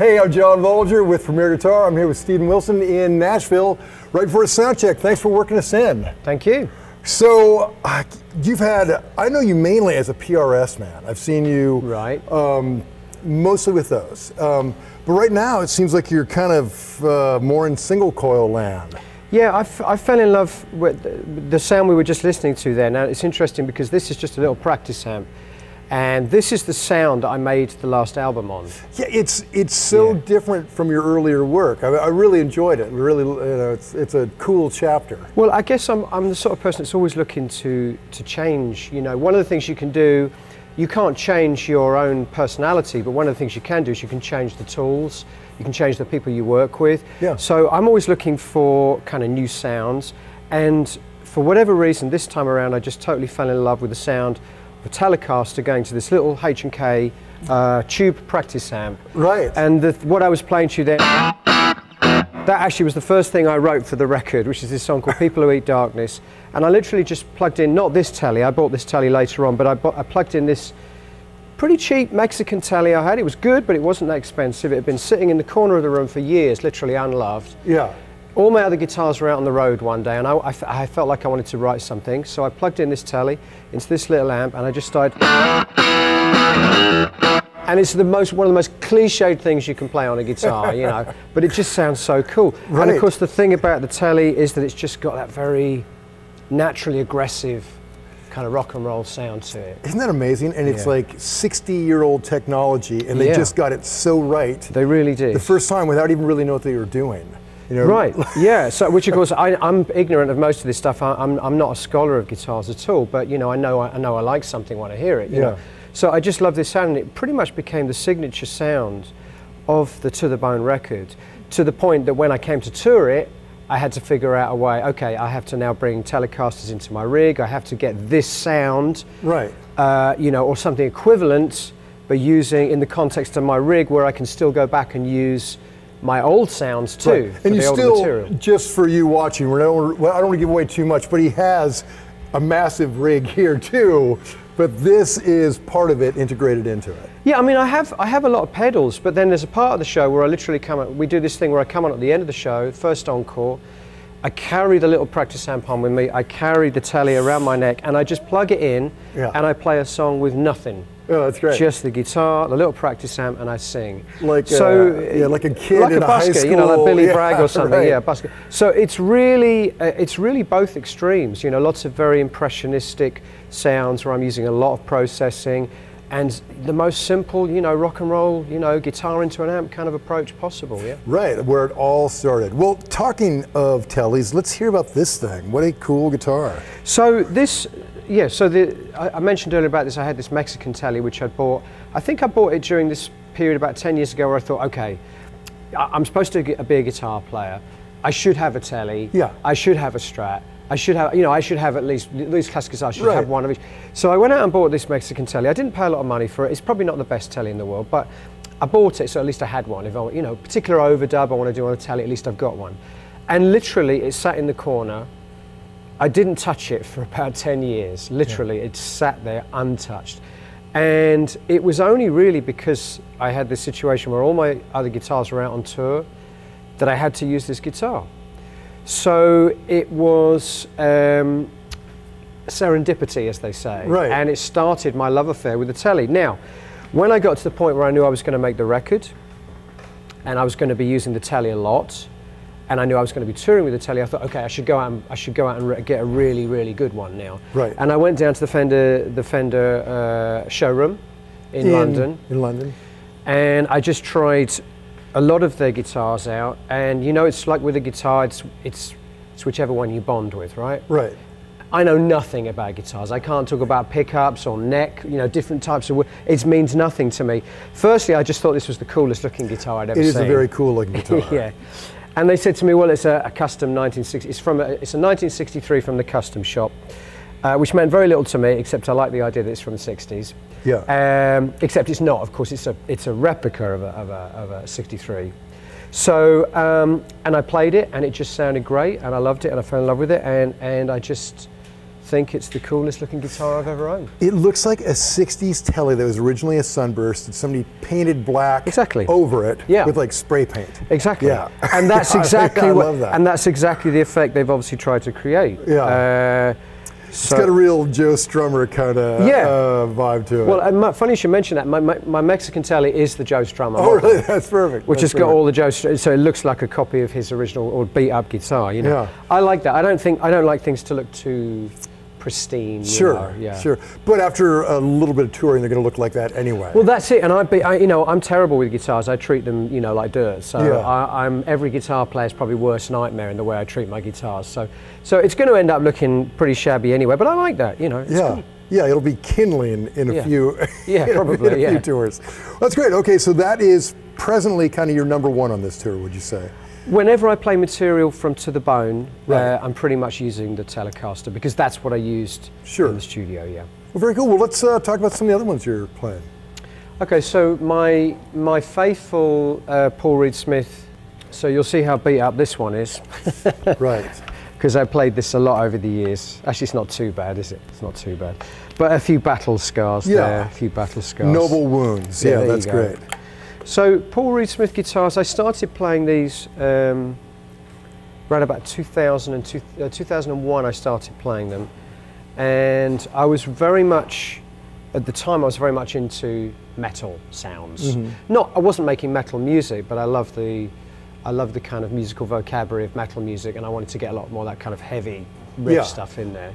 hey, I'm John Volger with Premier Guitar. I'm here with Steven Wilson in Nashville, right before a sound check. Thanks for working us in. Thank you. So, uh, you've had, I know you mainly as a PRS man. I've seen you Right. um, mostly with those. Um, but right now, it seems like you're kind of uh, more in single coil land. Yeah, I, f- I fell in love with the, the sound we were just listening to there. Now, it's interesting because this is just a little practice amp. And this is the sound I made the last album on. Yeah, it's it's so Yeah. different from your earlier work. I, I really enjoyed it. Really, you know, it's it's a cool chapter. Well, I guess I'm, I'm the sort of person that's always looking to, to change. You know, one of the things you can do, you can't change your own personality, but one of the things you can do is you can change the tools, you can change the people you work with. Yeah. So I'm always looking for kind of new sounds. And for whatever reason, this time around, I just totally fell in love with the sound a Telecaster going to this little H&K uh, tube practice amp. Right. And the, what I was playing to you there, that actually was the first thing I wrote for the record, which is this song called People Who Eat Darkness. And I literally just plugged in, not this telly, I bought this telly later on, but I, bu- I plugged in this pretty cheap Mexican telly I had. It was good, but it wasn't that expensive. It had been sitting in the corner of the room for years, literally unloved. Yeah. All my other guitars were out on the road one day, and I, I f- I felt like I wanted to write something. So I plugged in this telly into this little amp, and I just started. And it's the most one of the most cliched things you can play on a guitar, you know. But it just sounds so cool. And of course, the thing about the telly is that it's just got that very naturally aggressive kind of rock and roll sound to it. Isn't that amazing? And it's like 60 year old technology, and they Yeah. just got it so right They really did. the first time without even really knowing what they were doing. You know? Right. Yeah. So, which of course, I, I'm ignorant of most of this stuff. I, I'm, I'm not a scholar of guitars at all. But you know, I know I, know I like something when I hear it. You Yeah. Know? So I just love this sound, and it pretty much became the signature sound of the To the Bone record, to the point that when I came to tour it, I had to figure out a way. Okay, I have to now bring Telecasters into my rig. I have to get this sound. Right. uh, you know, or something equivalent, but using in the context of my rig where I can still go back and use my old sounds too. Right. And you still, material. just for you watching, we're not, well, I don't want to give away too much, but he has a massive rig here too. But this is part of it integrated into it. Yeah, I mean, I have I have a lot of pedals, but then there's a part of the show where I literally come. On, we do this thing where I come on at the end of the show, first encore. I carry the little practice amp on with me. I carry the telly around my neck, and I just plug it in, Yeah. and I play a song with nothing. Oh, that's great. Just the guitar, the little practice amp, and I sing. Like, so, uh, yeah, like a kid like in a a high busker, you know, like Billy yeah, Bragg or something. right. Yeah, busker. So it's really, uh, it's really both extremes. You know, lots of very impressionistic sounds where I'm using a lot of processing, and the most simple, you know, rock and roll, you know, guitar into an amp kind of approach possible. Yeah. Right, where it all started. Well, talking of tellies, let's hear about this thing. What a cool guitar. So this, yeah. So the I, I mentioned earlier about this. I had this Mexican telly which I bought. I think I bought it during this period about ten years ago, where I thought, okay, I- I'm supposed to get- be a guitar player. I should have a telly. Yeah. I should have a Strat. I should have, you know, I should have at least these classic guitars. should Right. have one of each. So I went out and bought this Mexican telly. I didn't pay a lot of money for it. It's probably not the best telly in the world, but I bought it, so at least I had one. If I, you know, particular overdub I want to do on a telly, at least I've got one. And literally, it sat in the corner. I didn't touch it for about 10 years. Literally, it sat there untouched. And it was only really because I had this situation where all my other guitars were out on tour that I had to use this guitar. So it was um, serendipity, as they say. Right. And it started my love affair with the telly. Now, when I got to the point where I knew I was going to make the record, and I was going to be using the telly a lot, and I knew I was going to be touring with the telly. I thought, okay, I should go out and I should go out and get a really, really good one now. Right. And I went down to the Fender, the Fender uh, showroom in, London, In London. and I just tried a lot of their guitars out. And you know, it's like with a guitar, it's it's it's whichever one you bond with, right? Right. I know nothing about guitars. I can't talk about pickups or neck, you know, different types of wood. It means nothing to me. Firstly, I just thought this was the coolest looking guitar I'd ever seen. It is seen. a very cool looking guitar. yeah. And they said to me, well, it's a, a custom 1960. It's from a, it's a 1963 from the custom shop, uh, which meant very little to me, except I like the idea that it's from the 60s. Yeah. Um, except it's not. Of course, it's a it's a replica of a of a, of a 63. So um, and I played it, and it just sounded great, and I loved it, and I fell in love with it, and and I just think it's the coolest looking guitar I've ever owned. It looks like a 60s telly that was originally a sunburst and somebody painted black Exactly. over it Yeah. with like spray paint. Exactly. Yeah. And that's I- exactly I what, love that. and that's exactly the effect they've obviously tried to create. Yeah. Uh, It's so- got a real Joe Strummer kind of Yeah. uh, vibe to it. well, and my, funny you should mention that. My, my, my Mexican telly is the Joe Strummer. oh, model, really? That's perfect. Which That's has got all the Joe, so it looks like a copy of his original or beat up guitar. You know, Yeah. I like that. I don't think I don't like things to look too pristine. you Sure, know, yeah. sure. But after a little bit of touring, they're going to look like that anyway. Well, that's it. And I, be, I, you know, I'm terrible with guitars. I treat them, you know, like dirt. So Yeah. I, I'm every guitar player's probably worst nightmare in the way I treat my guitars. So, so it's going to end up looking pretty shabby anyway. But I like that. You know. yeah. cool. Yeah, it'll be kindling in a Yeah. few, Yeah, in a- probably, in a yeah. few tours. That's great. Okay, so that is presently kind of your number one on this tour, would you say? Whenever I play material from To the Bone, Right. uh, I'm pretty much using the Telecaster because that's what I used Sure. in the studio. Yeah. Well, very cool. Well, let's uh, talk about some of the other ones you're playing. Okay, so my my faithful uh, Paul Reed Smith. So you'll see how beat up this one is. right. because I played this a lot over the years. Actually, it's not too bad, is it? It's not too bad. But a few battle scars Yeah. there, a few battle scars. Noble wounds. Yeah, Yeah, that's great. So Paul Reed Smith guitars, I started playing these um, around about 2000 and two, uh, 2001 I started playing them. And I was very much, at the time I was very much into metal sounds. Mm-hmm. Not, I wasn't making metal music, but I love the, I love the kind of musical vocabulary of metal music and I wanted to get a lot more of that kind of heavy riff Yeah. stuff in there.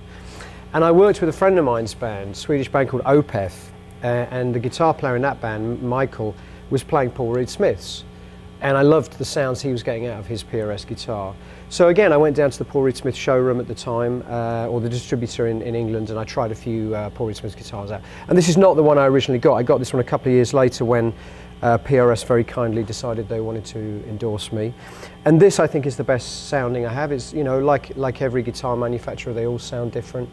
And I worked with a friend of mine's band, Swedish band called Opeth, uh, and the guitar player in that band, Mikael, was playing Paul Reed Smith's. And I loved the sounds he was getting out of his PRS guitar. So again, I went down to the Paul Reed Smith showroom at the time, uh, or the distributor in, in England, and I tried a few uh, Paul Reed Smith guitars out. And this is not the one I originally got. I got this one a couple of years later when uh, PRS very kindly decided they wanted to endorse me. And this, I think, is the best sounding I have. It's, you know, like, like every guitar manufacturer, they all sound different.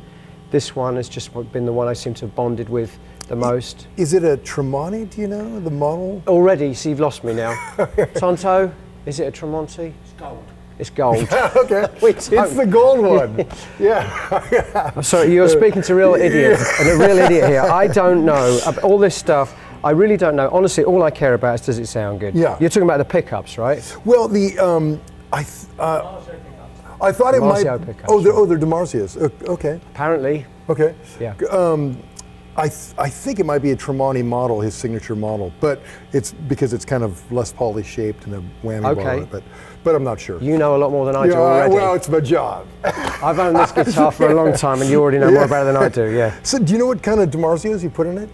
This one has just been the one I seem to have bonded with the most. Is it a Tremonti, do you know, the model? Already, so you've lost me now. Tonto, is it a Tremonti? It's gold. It's gold. okay. Wait, It's the gold one. yeah. Sorry, you're speaking to a real idiot, and a real idiot here. I don't know all this stuff. I really don't know. Honestly, all I care about is does it sound good. Yeah. You're talking about the pickups, right? Well, the um, I th- uh, I thought it might. pickups, oh, they're, right. oh, they're DiMarzios. Okay. Apparently. Okay. Yeah. Um, I, th- I think it might be a Tremonti model, his signature model, but it's because it's kind of less poly shaped and a whammy bar Okay. on it, but, but I'm not sure. You know a lot more than I do already. well, it's my job. I've owned this guitar for a long time, and you already know more about it than I do. Yeah. so, do you know what kind of DiMarzios you put in it?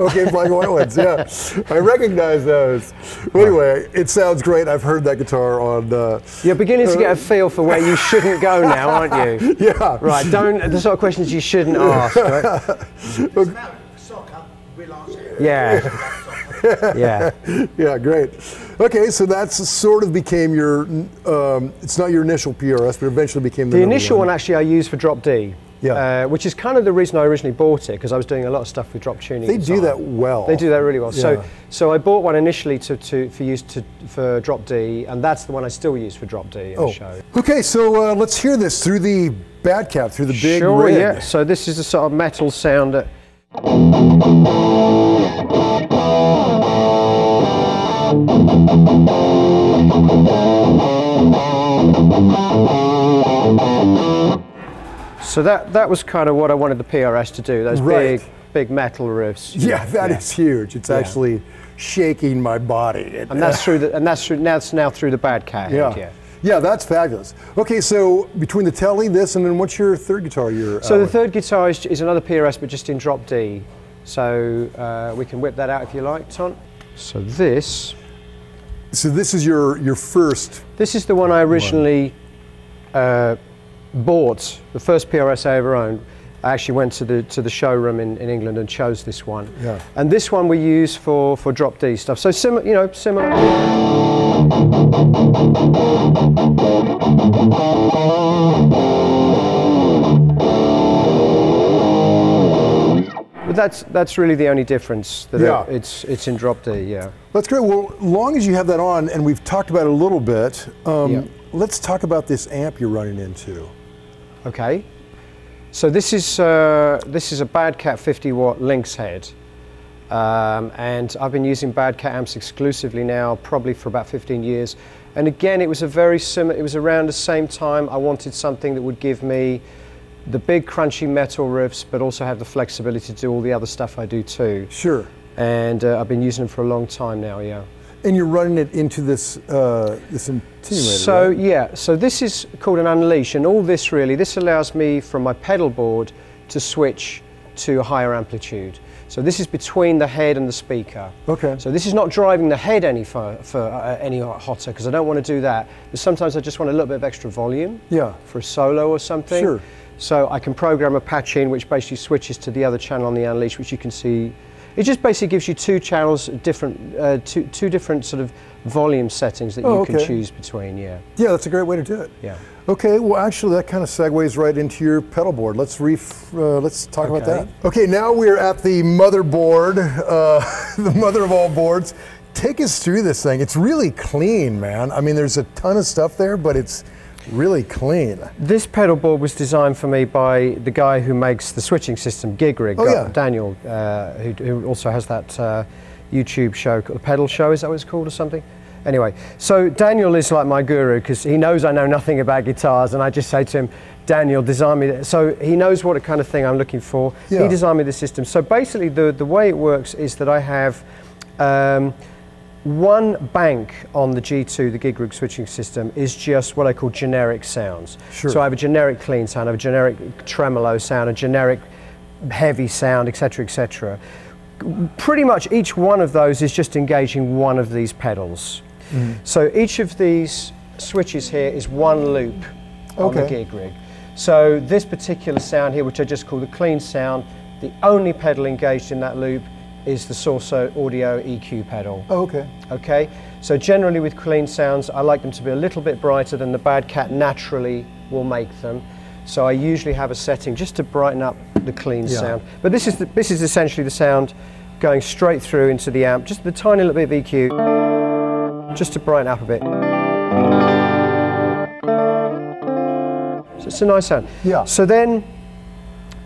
Okay, black and white ones. Yeah, I recognize those. Well, anyway, it sounds great. I've heard that guitar on. Uh, You're beginning to get a feel for where you shouldn't go now, aren't you? yeah. Right. Don't the sort of questions you shouldn't ask. Right? Smell soccer. Yeah. Yeah. Yeah, great. Okay, so that's sort of became your. Um, it's not your initial PRS, but eventually became the. The number initial one actually I used for Drop D. Yeah. Uh, which is kind of the reason I originally bought it because I was doing a lot of stuff with drop tuning. They do that well. They do that really well. So, Yeah. so I bought one initially to, to for use to for Drop D, and that's the one I still use for Drop D in Oh. the show. Okay, so uh, let's hear this through the bad cat, through the big sure, rig. yeah. So this is the sort of metal sound that. So that that was kind of what I wanted the PRS to do. Those Right. big big metal riffs. Yeah, that is huge. It's actually shaking my body. And that's through the and that's through now that's now through the bad cat. yeah. yeah. yeah. that's fabulous. Okay, so between the telly, this, and then what's your third guitar? Your So the third guitar is, is another PRS, but just in drop D. So uh, we can whip that out if you like, Ton. So this, so this is your your first. this is the one I originally uh, bought, the first PRS I ever owned. I actually went to the to the showroom in, in England and chose this one. Yeah. And this one we use for for drop D stuff. So similar, you know, similar. But that's that's really the only difference. That Yeah. it- it's it's in drop D. Yeah. That's great. Well, long as you have that on, and we've talked about it a little bit. Um, Yeah. Let's talk about this amp you're running into. Okay. So this is uh, this is a Bad Cat 50 watt Lynx head, um, and I've been using Bad Cat amps exclusively now, probably for about 15 years. And again, it was a very similar. It was around the same time. I wanted something that would give me the big crunchy metal riffs, but also have the flexibility to do all the other stuff I do too. Sure. And uh, I've been using them for a long time now. Yeah. And you're running it into this uh, this attenuator. So right? yeah, so this is called an unleash, and all this really this allows me from my pedal board to switch to a higher amplitude. So this is between the head and the speaker. Okay. So this is not driving the head any for, for uh, any hotter because I don't want to do that. But sometimes I just want a little bit of extra volume. Yeah. For a solo or something. Sure. So I can program a patch in which basically switches to the other channel on the unleash, which you can see. It just basically gives you two channels, different, uh, two, two different sort of volume settings that Oh, you can choose between. Yeah. Yeah, that's a great way to do it. Yeah. Okay, well, actually, that kind of segues right into your pedal board. Let's ref, uh, let's talk about that. Okay, now we're at the motherboard, uh, the mother of all boards. Take us through this thing. It's really clean, man. I mean, there's a ton of stuff there, but it's really clean. This pedal board was designed for me by the guy who makes the switching system, GigRig, Oh, yeah. Daniel, uh, who, who also has that uh, YouTube show, called the Pedal Show, is that what it's called or something? Anyway, so Daniel is like my guru because he knows I know nothing about guitars, and I just say to him, Daniel, design me. So he knows what kind of thing I'm looking for. Yeah. He designed me the system. So basically, the, the way it works is that I have um, one bank on the G2, the GigRig switching system, is just what I call generic sounds. Sure. So I have a generic clean sound, I have a generic tremolo sound, a generic heavy sound, etc., etc. Pretty much each one of those is just engaging one of these pedals. Mm-hmm. So each of these switches here is one loop on the Okay. GigRig. So this particular sound here, which I just call the clean sound, the only pedal engaged in that loop is the Source Audio EQ pedal. Oh, okay. Okay, so generally with clean sounds, I like them to be a little bit brighter than the Bad Cat naturally will make them. So I usually have a setting just to brighten up the clean Yeah. sound. But this is the, this is essentially the sound going straight through into the amp, just the tiny little bit of EQ, just to brighten up a bit. So it's a nice sound. Yeah. So then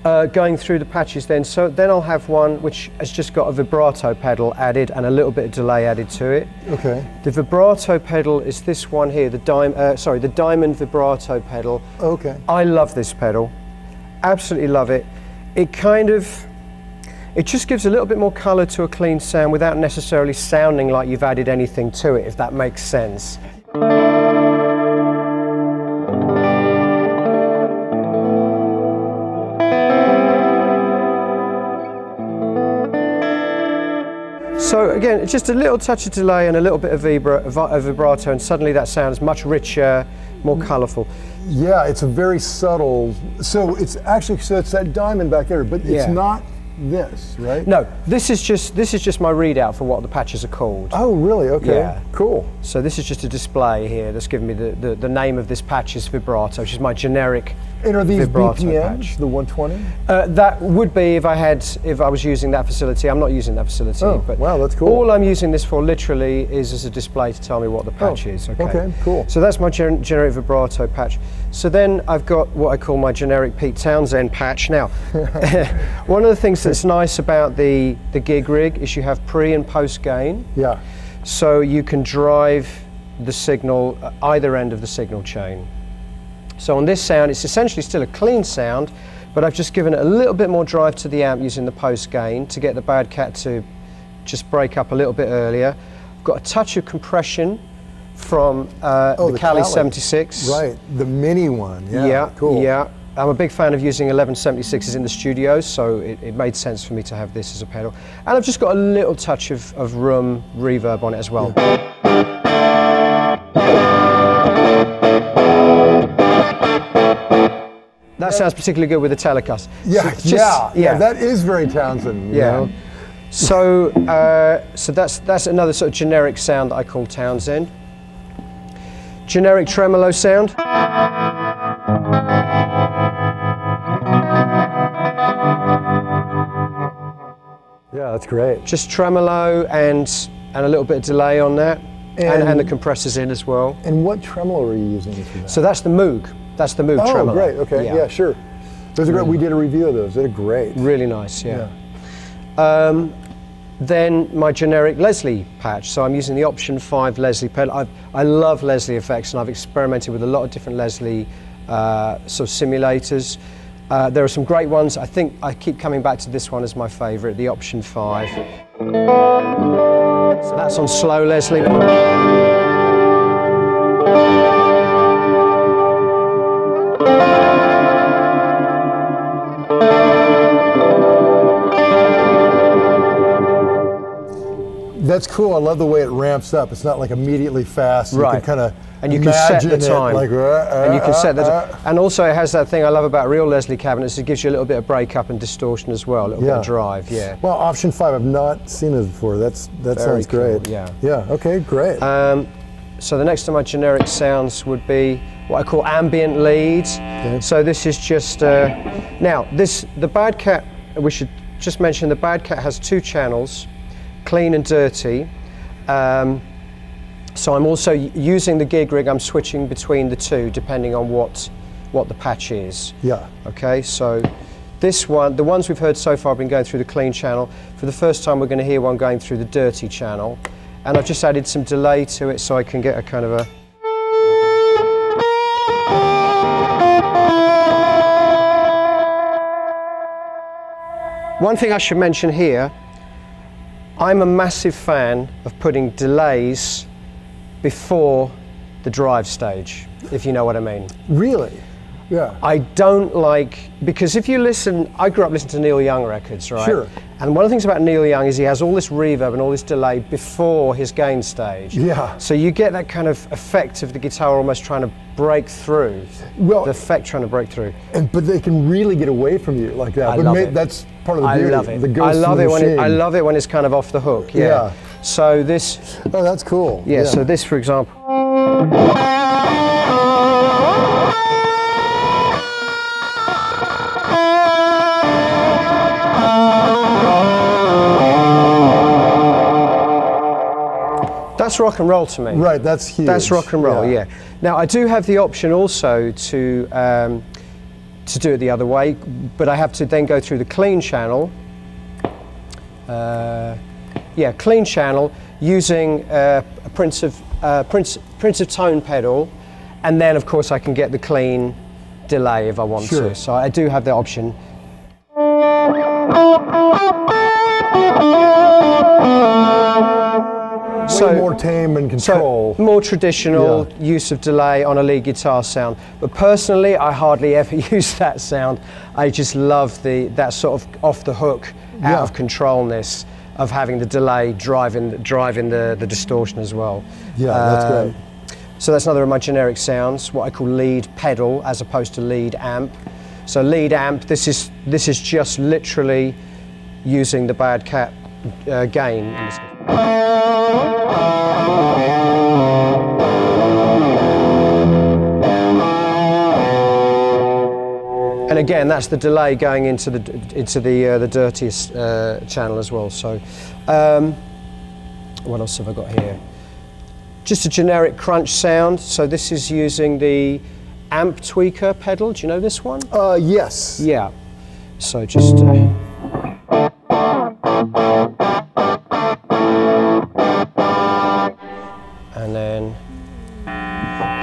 uh, going through the patches then, so then I'll have one which has just got a vibrato pedal added and a little bit of delay added to it. Okay. The vibrato pedal is this one here, the dim- uh, sorry, the diamond vibrato pedal. Okay. I love this pedal, absolutely love it. It kind of, it just gives a little bit more color to a clean sound without necessarily sounding like you've added anything to it, if that makes sense. So again, it's just a little touch of delay and a little bit of vibra- vibrato, and suddenly that sound is much richer, more colourful. Yeah, it's a very subtle. So it's actually so it's that diamond back there, but it's Yeah. not this, right? No, this is just this is just my readout for what the patches are called. Oh, really? Okay. Yeah. Cool. So this is just a display here that's giving me the, the, the name of this patch is vibrato, which is my generic And are these vibrato BPMs, patch. the 120? Uh, that would be if I had if I was using that facility. I'm not using that facility. Oh, but wow, that's cool. All I'm using this for literally is as a display to tell me what the patch Oh, is. Okay. okay, cool. So that's my gen- generic vibrato patch. So then I've got what I call my generic Pete Townshend patch. Now, one of the things that's nice about the the GigRig is you have pre and post gain. Yeah. So you can drive the signal either end of the signal chain. So on this sound, it's essentially still a clean sound, but I've just given it a little bit more drive to the amp using the post gain to get the bad cat to just break up a little bit earlier. I've got a touch of compression from uh, Oh, the, the Cali Cali. 76. Right. The mini one. Yeah. Yeah, Cool. yeah. I'm a big fan of using 1176s in the studio, so it, it made sense for me to have this as a pedal. And I've just got a little touch of, of room reverb on it as well. That sounds particularly good with the Telecast. Yeah. So it's yeah. just- Yeah. That is very Townshend. you yeah. know? So, uh, so that's that's another sort of generic sound that I call Townshend. Generic tremolo sound. Yeah. That's great. Just tremolo and and a little bit of delay on that, and, and, And- the compressors in as well. And what tremolo are you using that? So that's the Moog. That's the Moog Oh, tremolo. great. Okay. Yeah, sure. Those are great. We did a review of those. They're great. Really nice, yeah. Um, then my generic Leslie patch. So I'm using the Option 5 Leslie pedal. I've, I love Leslie effects and I've experimented with a lot of different Leslie uh, sort of simulators. Uh, there are some great ones. I think I keep coming back to this one as my favourite, the Option 5. So that's on slow Leslie. That's cool. I love the way it ramps up. It's not like immediately fast. You Right. can kind of and you can set the time. Like, uh, uh, and you can set uh, the uh. And also, it has that thing I love about real Leslie cabinets. It gives you a little bit of breakup and distortion as well, a little bit of drive. Yeah. Well, option five. I've not seen this before. That's that Very sounds great. cool, yeah. Yeah. Okay. Great. Um, so the next of my generic sounds would be what I call ambient leads. So this is just uh, now this the Bad Cat. We should just mention the Bad Cat has two channels, clean and dirty. Um, so I'm also using the GigRig. I'm switching between the two depending on what what the patch is. yeah. Okay, so this one, the ones we've heard so far have been going through the clean channel. For the first time, we're going to hear one going through the dirty channel. And I've just added some delay to it so I can get a kind of a. One thing I should mention here I'm a massive fan of putting delays before the drive stage, if you know what I mean. Really. Yeah. I don't like because if you listen, I grew up listening to Neil Young records, right? Sure. And one of the things about Neil Young is he has all this reverb and all this delay before his gain stage. Yeah. So you get that kind of effect of the guitar almost trying to break through. Well- the effect trying to break through. And but they can really get away from you like that. I but love ma- it. that's part of the I beauty. love it. The I love it when it, I love it when it's kind of off the hook. Yeah. Yeah. So this, Oh, that's cool. yeah. So this, for example. That's rock and roll to me. Right. That's huge. That's rock and roll, yeah. Now I do have the option also to um, to do it the other way, but I have to then go through the clean channel. Uh, yeah, clean channel using uh, a Prince of uh, Prince Prince of Tone pedal, and then of course I can get the clean delay if I want Sure. to. So I do have the option. Way more tame and control. So more traditional Yeah. use of delay on a lead guitar sound. But personally, I hardly ever use that sound. I just love the that sort of off the hook, out Yeah. of controlness of having the delay driving driving the, the distortion as well. Yeah, that's Um, great. So that's another of my generic sounds, what I call lead pedal as opposed to lead amp. So lead amp, this is this is just literally using the bad cat uh, gain. And again, that's the delay going into the into the uh, the dirtiest uh, channel as well. So, um, what else have I got here? Just a generic crunch sound. So this is using the Amptweaker pedal. Do you know this one? Uh, yes. Yeah. So just. Uh,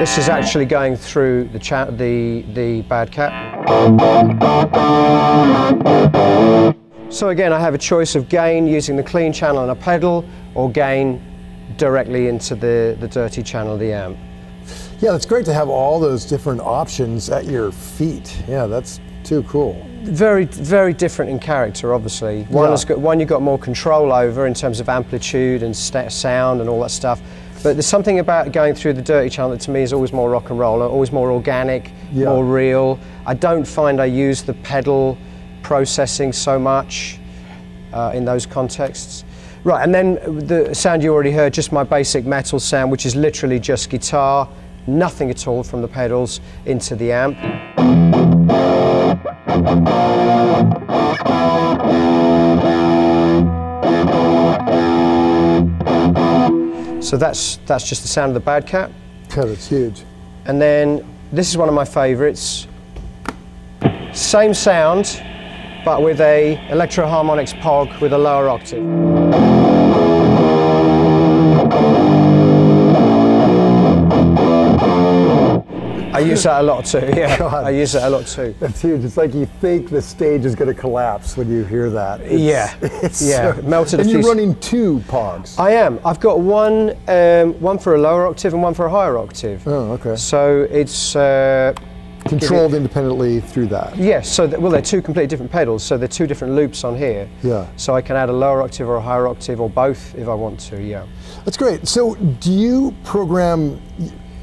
this is actually going through the the the bad cat. So again, I have a choice of gain using the clean channel and a pedal, or gain directly into the the dirty channel, of the amp. Yeah, it's great to have all those different options at your feet. Yeah, that's too cool. very very different in character obviously one Yeah. has got one you've got more control over in terms of amplitude and sound and all that stuff but there's something about going through the dirty channel that to me is always more rock and roll always more organic Yeah. more real. I don't find i use the pedal processing so much uh, in those contexts. Right and then the sound you already heard just my basic metal sound which is literally just guitar nothing at all from the pedals into the amp So that's that's just the sound of the bad cat. Yeah, that's huge. And then this is one of my favourites. Same sound, but with a Electro Harmonix POG with a lower octave. Use that a lot too. Yeah, God. I use that a lot too. That's huge. It's like you think the stage is going to collapse when you hear that. It's- Yeah. it's Yeah, so- melted a And you're running two pogs. I am. I've got one, um, one for a lower octave and one for a higher octave. Oh, okay. So it's uh, Controlled independently through that. yes. So that, well, they're two completely different pedals. So they're two different loops on here. Yeah. So I can add a lower octave or a higher octave or both if I want to. Yeah. That's great. So, do you program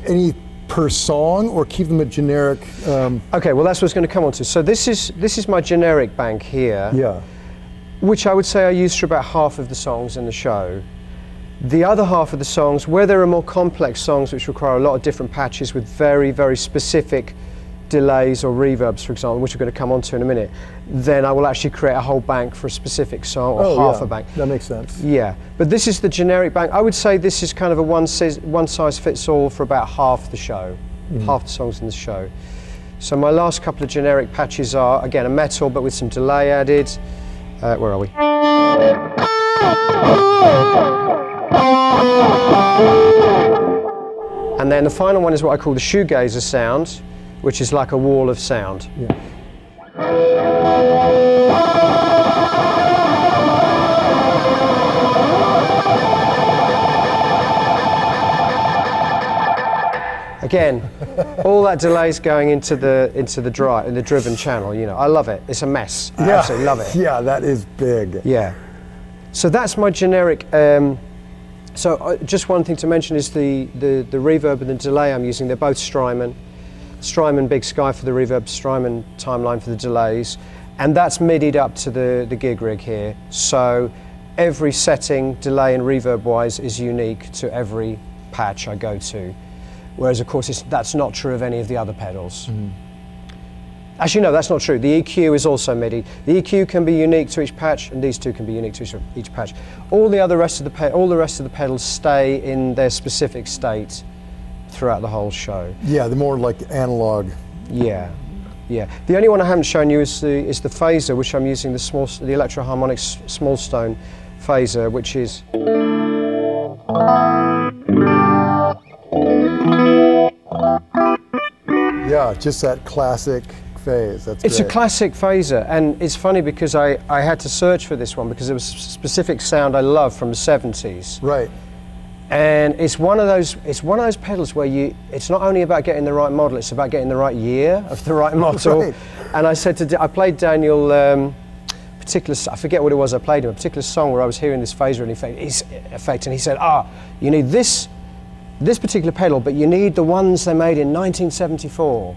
any per song or keep them at generic? Um, Okay. Well, that's what I was going to come on to. So this is this is my generic bank here. yeah. which I would say I use for about half of the songs in the show. The other half of the songs, where there are more complex songs which require a lot of different patches with very, very specific delays or reverbs, for example, which we're going to come on to in a minute, then I will actually create a whole bank for a specific song or half Oh, yeah. a bank. That makes sense. Yeah, but this is the generic bank. I would say this is kind of a one, size, one size fits all for about half the show, half the songs in the show. So my last couple of generic patches are, again, a metal but with some delay added. Uh, where are we? And then the final one is what I call the shoegazer sound, which is like a wall of sound. Again, all that delay's going into the into the dry in the driven channel. You know, I love it. It's a mess. I absolutely love it. Yeah, that is big. Yeah. So that's my generic. Um, so uh, just one thing to mention is the, the, the reverb and the delay I'm using. They're both Strymon. Strymon Big Sky for the reverb, Strymon Timeline for the delays. And that's midied up to the, the GigRig here. So every setting, delay and reverb wise, is unique to every patch I go to. Whereas, of course, it's, that's not true of any of the other pedals. Mm-hmm. Actually, no, that's not true. The EQ is also MIDI. The EQ can be unique to each patch, and these two can be unique to each, each patch. All the other rest of the all the rest of the pedals stay in their specific state throughout the whole show. Yeah, the more like analog. Yeah, yeah. The only one I haven't shown you is the is the phaser, which I'm using the small the Electro Harmonix small stone phaser, which is. Yeah, just that classic phase. That's It's a classic phaser, and it's funny because I, I had to search for this one because it was a specific sound I love from the 70s. Right. And it's one of those it's one of those pedals where you it's not only about getting the right model, it's about getting the right year of the right model. Right. And I said to I played Daniel um, particular I forget what it was I played him a particular song where I was hearing this phaser effect, effect and he said, "Ah, you need this this particular pedal, but you need the ones they made in 1974."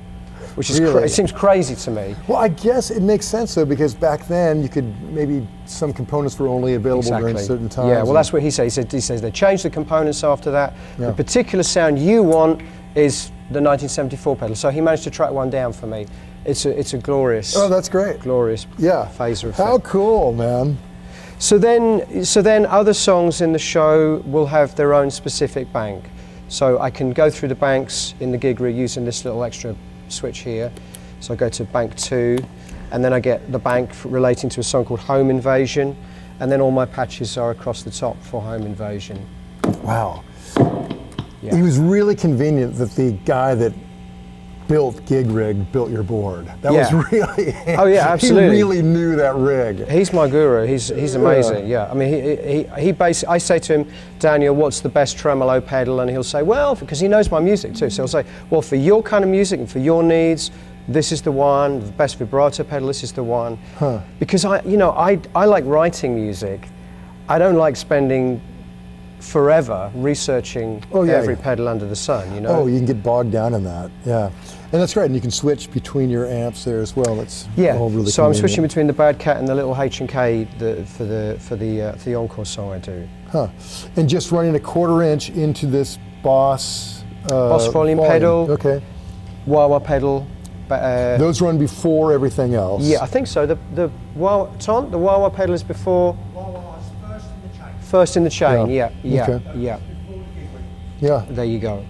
Which is cra- Really? it seems crazy to me. Well, I guess it makes sense though because back then you could maybe some components were only available during certain times. Yeah, well, that's what he says. He, said, he says they changed the components after that. Yeah. The particular sound you want is the 1974 pedal. So he managed to track one down for me. It's a, it's a glorious, Oh, that's great. glorious Yeah. phaser effect. How cool, man. So then, so then other songs in the show will have their own specific bank. So I can go through the banks in the GigRig using this little extra switch here. So I go to bank two, and then I get the bank relating to a song called Home Invasion, and then all my patches are across the top for Home Invasion. Wow. Yeah. It was really convenient that the guy that built GigRig built your board. That Yeah. was really. Oh, yeah, absolutely. He really knew that rig. He's my guru. He's, he's amazing. Yeah. I mean, he, he, he basically, I say to him, Daniel, what's the best tremolo pedal? And he'll say, well, because he knows my music too. So he'll say, well, for your kind of music and for your needs, this is the one. The best vibrato pedal, this is the one. Huh. Because I, you know, I, I like writing music. I don't like spending forever researching Oh, yeah, every yeah. pedal under the sun. You know. Oh, you can get bogged down in that. Yeah. And that's great. And you can switch between your amps there as well. That's Yeah, all really so I'm switching between the Bad Cat and the little H and K the, for the for the uh, for the encore song I do. Huh. And just running a quarter inch into this Boss. Uh, Boss volume pedal. Okay. wah wah pedal. But, uh, Those run before everything else. yeah, I think so. The the wah Ton, the wah wah pedal is before first in the chain. first in the chain. Yeah. Yeah, yeah, Okay. yeah. Yeah. There you go.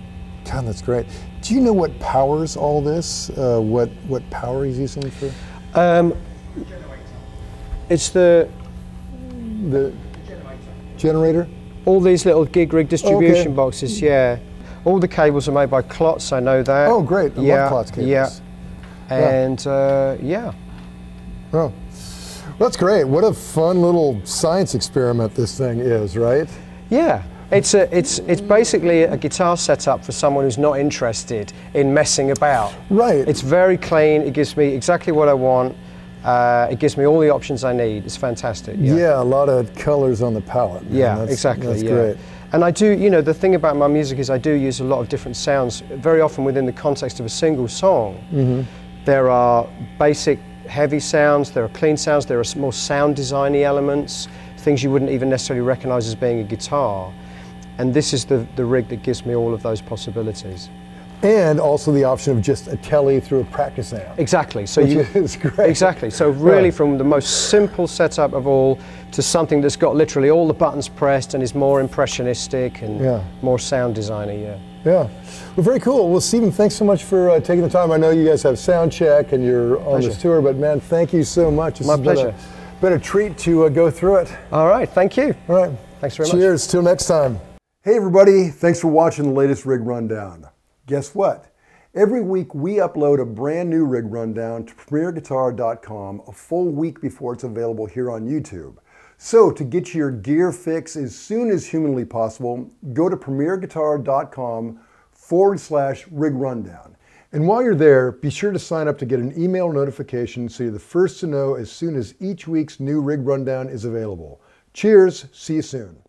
God, that's great. Do you know what powers all this? Uh, what what power he's using for Um, it's the the generator? all these little GigRig distribution Okay. boxes. Yeah, all the cables are made by Klotz. I know that. Oh, great. I love yeah, Klotz cables. Yeah, Yeah. and uh, yeah. Oh, that's great. What a fun little science experiment this thing is, right? Yeah, it's a, it's it's basically a guitar setup for someone who's not interested in messing about. Right. It's very clean. It gives me exactly what I want. Uh, it gives me all the options I need. It's fantastic. Yeah. a lot of colors on the palette. man. Yeah, That's- exactly. That's yeah. great. And I do, you know, the thing about my music is I do use a lot of different sounds, very often within the context of a single song. Mm-hmm. There are basic heavy sounds, there are clean sounds, there are more sound designy elements, things you wouldn't even necessarily recognize as being a guitar. And this is the, the rig that gives me all of those possibilities. And also the option of just a telly through a practice amp. Exactly. So you is great. Exactly. So really, from the most simple setup of all to something that's got literally all the buttons pressed and is more impressionistic and Yeah. more sound designy. Yeah. Yeah. Well, very cool. Well, Steven, thanks so much for uh, taking the time. I know you guys have sound check and you're on this tour, but man, thank you so much. This My has been pleasure. a, been a treat to uh, go through it. All right. Thank you. All right. Thanks very much. Cheers. Till next time. Hey, everybody. Thanks for watching the latest rig rundown. Guess what? Every week we upload a brand new rig rundown to premierguitar.com a full week before it's available here on YouTube. So, to get your gear fix as soon as humanly possible, go to premierguitar.com forward slash rig rundown. And while you're there, be sure to sign up to get an email notification so you're the first to know as soon as each week's new rig rundown is available. Cheers. See you soon.